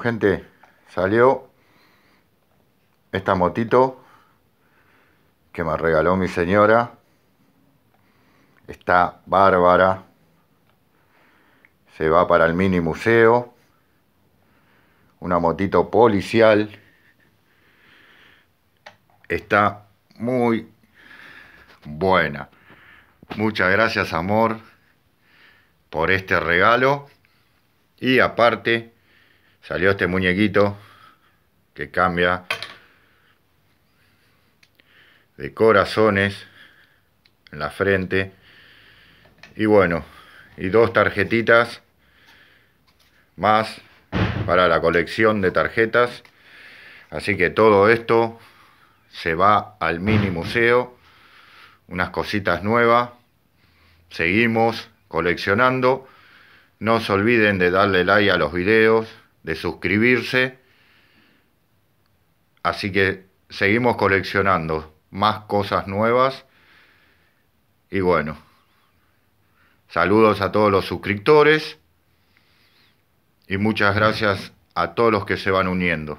Gente, salió esta motito que me regaló mi señora. Está bárbara. Se va para el mini museo. Una motito policial. Está muy buena. Muchas gracias, amor, por este regalo. Y aparte, salió este muñequito que cambia de corazones en la frente. Y bueno, y dos tarjetitas más para la colección de tarjetas. Así que todo esto se va al mini museo. Unas cositas nuevas. Seguimos coleccionando. No se olviden de darle like a los videos, de suscribirse. Así que seguimos coleccionando más cosas nuevas. Y bueno, saludos a todos los suscriptores y muchas gracias a todos los que se van uniendo.